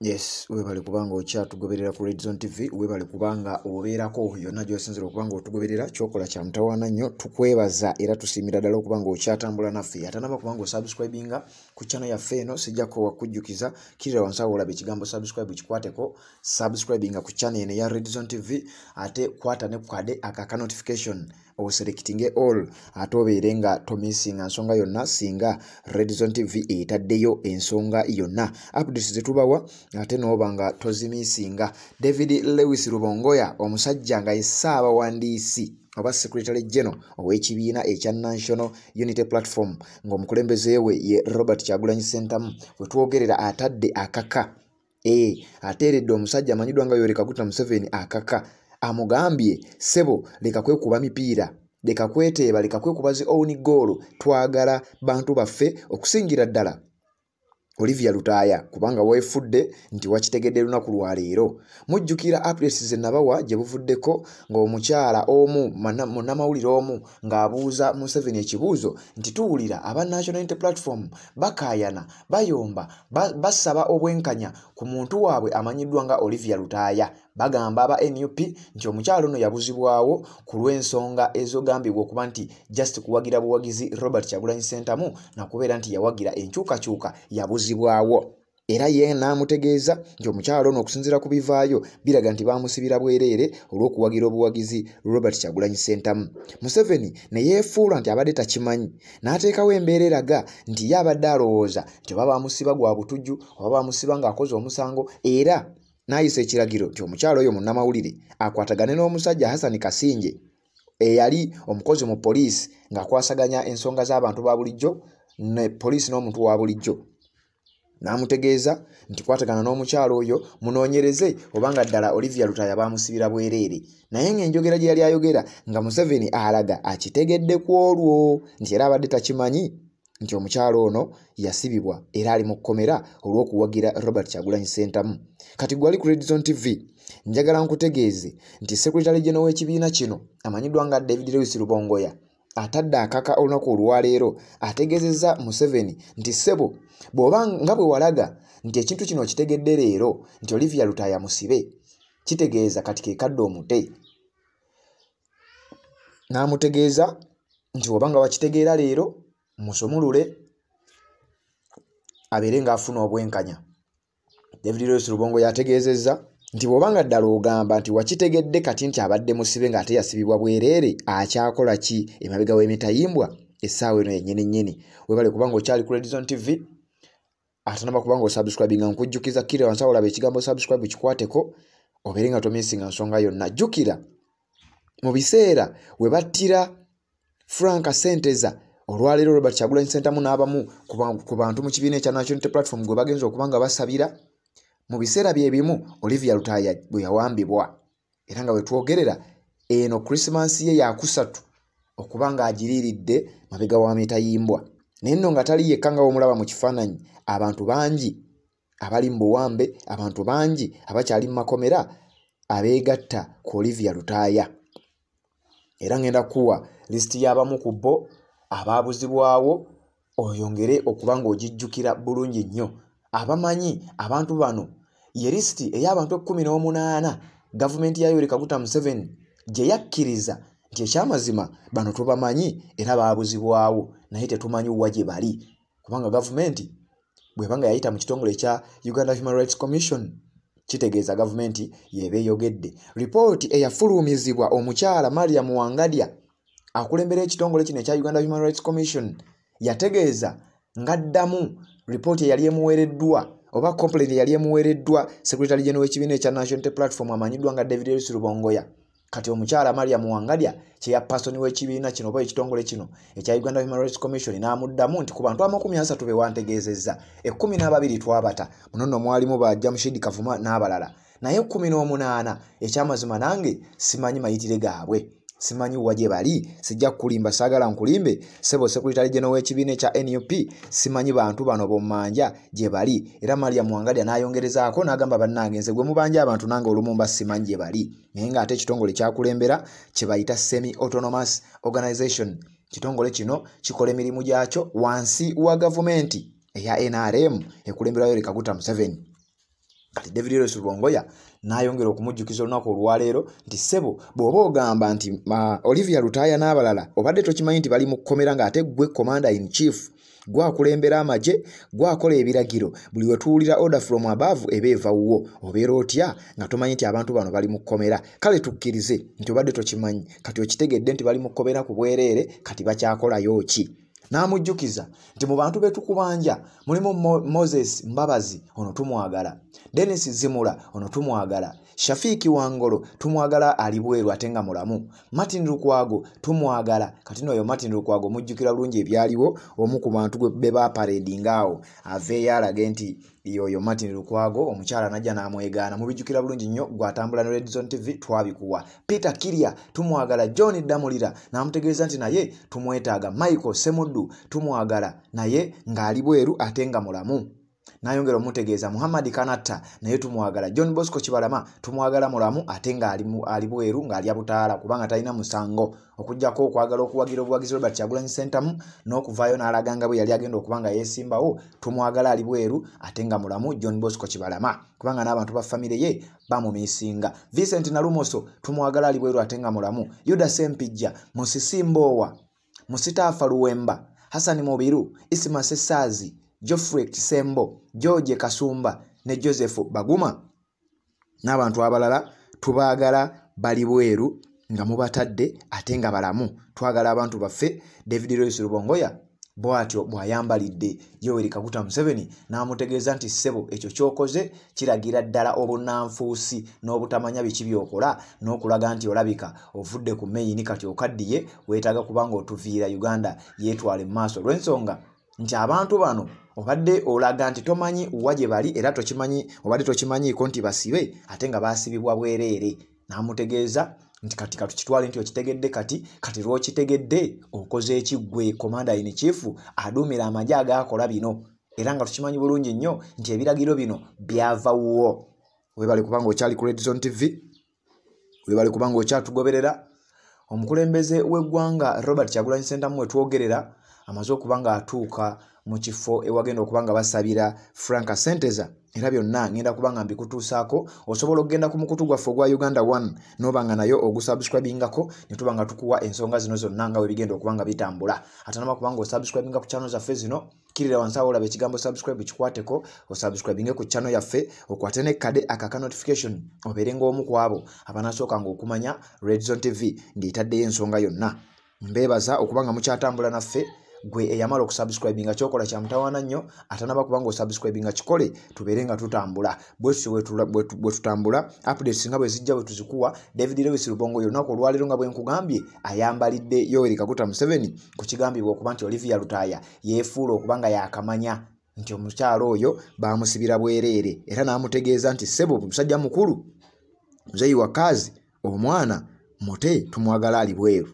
yes webale kubanga okyatugoberera ku redzone tv webale kubanga obeerako yonna gyosinzira okuba nga otugoberera kyokola kya mutawaana nnyo tukwebaza era tusiimira ddala okuba nga okyatambula naffe. Atanaba kubanga osubscribinga ku channel yaffe eno sijjako wakujjukiza kirira wansi awo olaba ekigambo subscribe kikwateko subscribinga ku channel eno eya redzone tv ate kwata ne kukade akaka notification oselectinge all ate obeere nga tomisinga nsonga yonna singa redzone tv etaddeyo ensonga yonna. Updates zetubawa ate nooba nga tozimisinga. David lewis rubongoya omusajja nga yessaabawandiisi oba secretary general ow'ekibiina ekya national unity platform ng'omukulembeze we ye robert kyagulanyi centamu wetwogerera atadde akaka. E ateeredde omusajja amanyiddwa nga yoreka guta museveni akaka. Amugambye sebo leka kwekuba mipiira leka kweteeba leka kwekuba zi own goal twagala bantu baffe okusingira ddala olivia lutaaya kubanga weefudde nti wakitegedde lunaku lwaleero mujjukira updates ze nabawa gye buvuddeko ng'omukyala omu munnamawulire omu ng'abuuza museveni ekibuuzo nti tuwulira aba national unity platform bakaayana bayomba basaba obwenkanya ku muntu waabwe amanyiddwa nga olivia lutaaya bagamba aba nup nti omukyalo ono yabuzibwawo ku lw'ensonga ezogambibwa okuba nti just kuwagira buwagizi robert kyagulanyi sentamu nakubeera nti yawagira enkyukakyuka yabuzibwawo. Era ye n'amutegeeza nti omukyalo ono okusinziira ku bivaayo biraga nti bamusibira bwereere olw'okuwagira obuwagizi robert kyagulanyi sentamu museveni ne yeefuula nti abadde takimanyi n'ateekawo embeera eraga nti ye abadde alowooza nti oba bamusiba gwa butujju oba bamusiba ng'akoze omusango era n'ayisa ekiragiro nti omukyalo oyo munnamawulire akwatagane n'omusajja hasani kasinje. Eyali omukozi mu poliisi ng'akwasaganya ensonga z'abantu ba bulijjo ne poliisi n'omuntu wa bulijjo. N'amutegeeza nti kwatagana n'omukyalo oyo munoonyereze obanga ddala olivia lutaya bamusibira bwereere. Naye ng'enjogera gye yali ayogera nga museveni alaga akitegedde ku olwo nti era abadde takimanyi nti omukyalo ono yasibibwa era ali mu kkomera olw'okuwagira robert kyagulanyi sentamu kati gwali ku redzone tv njagala nkutegeeze nti sekretary geno w'ekibiina kino amanyiddwa nga david lewis rubongoya atadde akaka olunaku olwaleero ategeezezza museveni nti ssebo bw'oba nga bwe walaga nti ekintu kino kitegedde leero nti olivia lutaya musibe kitegeeza kati ke kadde omute. N'amutegeeza nti oba nga wakitegeera leero musumulule abeere ng'afuna obwenkanya. David lewis rubongo yategeezezza nti bw'obanga ddala ogamba nti wakitegedde kati nti abadde musibe ng'ate yasibibwa bwereere akyakola ki? Emabega w'emitayimbwa essaawa eno yennyini nnyini webale kubanga okyali ku redzone tv atanaba kubanga osubscribinga nkujjukiza kkira wansi awo olaba ekigambo subscribe kikwateko obeere nga tomisinga nsonga yonna. Jjukira mu biseera we battira frank senteza olwaleero robert kyagulanyi sentamu n'abamu ku bantu mu kibiina ekya national unity platform gwe bagenza okuba nga basabira mu biseera bye bimu olivia lutaya bwe yawambibwa. Era nga wetwogerera eno krisimansi ye yakusatu okuba ng'agiriiridde mabega wa mitayimbwa naye nno nga tali yekka nga womulaba mu kifaananyi abantu bangi abali mu buwambe abantu bangi abakyali mu makomera abeegatta ku olivia lutaaya. Era ngenda kuwa lisiti y'abamu ku bo abaabuzibwawo oyongere okuba ng'ogijjukira bulungi nnyo. Abamanyi abantu bano ye lisiti ey'abantu ekkumi n'omunaana gavumenti ya yoweri kaguta museveni gye yakkiriza nti ekyamazima bano tubamanyi era baabuzibwawo naye tetumanyi wa gye bali. Kubanga gavumenti bwebanga yayita mu kitongole ekya uganda human rights commission kitegeeza gavumenti yeba eyogedde ripooti eyafulumizibwa omukyala mariam wangadya akulembera ekitongole kino ekya uganda human rights commission yategeeza ng'addamu ripooti eyali emuweereddwa oba complaint eyali emuweereddwa secretary general w'ekibiina ekya national platform amanyiddwa nga david elsi rubongoya kati omukyala mariam wangadya kyeya pasoni w'ekibiina kino oba ekitongole kino ekya uganda human rights commission n'amuddamu nti ku bantu amakumi asatu be wantegeezezza ekkumi n'ababiri twabata muno nno mwalimu ba jamushidi kavuma n'abalala. Naye ekkumi n'omunaana ekyamazima nange simanyi mayitire gaabwe simanyi wa gye bali sijja kukulimba saagala nkulimbe sebo sekuritale geno w'ekibiina ekya nup simanyi bantu bano bommanja gye bali. Era mariam wangalya n'ayongerezaako n'agamba bannange nze gwe mubanja abantu nange olumu mba simanyi gye bali. Naye ng'ate ekitongole kyakulembera kye bayita semi autonomous organization. Kitongole kino kikola emirimu gyakyo wansi wa gavumenti eya nrm ekulemberwayo lekaguta museveni kati david ros lubongoya n'ayongera okumujjukiza olunaku olwaleero nti ssebo bw'oba ogamba nti olivia lutaaya n'abalala obadde tokimanyi nti bali mu kkomera ng'ate ggwe commander in chief gwakulembera amagye gwakola ebiragiro buli we tuwulira order from above eba eva wuwo obeera otya nga tomanyi nti abantu bano bali mu kkomera? Kale tukkirize nti obadde tokimanyi kati okitegedde nti bali mu kkomera ku bwereere kati bakyakolayo ki n'amujjukiza nti mu bantu betukubanja mulimu Mo moses mbabazi ono tumwagala. Denis zimula ono tumwagala. Shafiiki wangolo tumwagala ali bweru ate nga mulamu. Martin lukwago tumwagala. Kati nooyo martin lukwago mujjukira bulungi ebyaliwo omu ku bantu be baparedingaawo aveeyo alage nti yoyo martin lukwago omukyala najja n'amwegaana. Mubijjukira bulungi nnyo gwatambula ne redzon tv twabikuwa. Peter kirya tumwagala. John damulira n'amutegeeza nti naye tumwetaaga. Michael semuddu tumwagala. Naye ng'ali bweru ate nga mulamu nayongera omutegeeza muhammadi kanatta naye tumwagala. John bosco kibalama tumwagala mulamu ate ngaali bweru ng'ali abutaala kubanga talina musango. Okugjako okwagala okuwagira obuwagizi robert kyagulanyi sentamu n'okuvaayo n'alaganga bwe yali agenda okuba nga yeesimbawo tumwagala ali bweru ate nga mulamu john bosco kibalama. Kubanga n'abantu ba famire ye bamumiisinga. Vincent nalumoso tumwagala ali bweru ate nga mulamu yuda sempijja musisimboowa musitaafa luwemba. Hasani mubiru isima sesaazi geoffrey kisembo george kasumba ne joseph baguma n'abantu abalala tubaagala bali bweru nga mubatadde ate nga balamu. Twagala abantu baffe david royce rubongoya bwatyo bw'ayambalidde. Yoweri kaguta museveni n'amutegeeza nti ssebo ekyo ky'okoze kiragira ddala obunanfuusi n'obutamanya biki byokola n'okulaga nti olabika ovudde ku meyini kati okaddiye weetaaga kuba nga otuviira uganda yeetwale mu maaso olw'ensonga nti abantu bano obadde olaga nti tomanyi wa gye bali era tokimanyi obadde tokimanyiiko nti basibe ate nga baasibibwa bwereere. N'amutegeeza nti kati katukitwale nti okitegedde kati kati lwokitegedde okoze ekiggwe komanda in chief aduumira amagye agaakola bino. Era nga tukimanyi bulungi nnyo nti ebiragiro bino byava wuwo webale kubanga okyali ku redzon tv webale kubanga okyatugoberera. Omukulembeze w'eggwanga robert kyagulanyi sentamu wetwogerera amaze okuba nga atuuka mu kifo ewagenda okuba nga basabira franka senteza era byonna ngenda kuba nga mbikutuusaako osobola okugenda ku mukutu gwaffe ogwa uganda 1 noba nga nayo ogusubscribingako netuba nga tukuwa ensonga zino zonna nga webigenda okuba nga bitambula. Atanama kuba nga osubscribinga ku channel zaffe zino kirira wansi awo olaba ekigambo subscribe kikwateko osubscribinge ku channel yaffe okwate nekkade akaka notification obeere ngaomu ku abo abanasooka nga okumanya redzone tv ng'etaddeyo ensonga yonna. Mbeebaza okuba nga mukyatambula naffe gwe eyamala okusubscribinga kyokola kyamutawaana nnyo atanaba kubanga osubscribinga kikole tubeere nga tutambula. Bwetutyo bwe tutambula updates nga bwe zijja bwe tuzikuwa david lewis lubongo olunaku olwaleero nga bwe nkugambye ayambalidde yoweri kaguta museveni ku kigambibwa okuba nti olivia lutaaya yeefuula okuba nga yakamanya nti omukyalo oyo bamusibira bwereere. Era n'amutegeeza nti ssebo musajja mukulu muzeyi wa kaazi omwana mute tumwagala ali bweru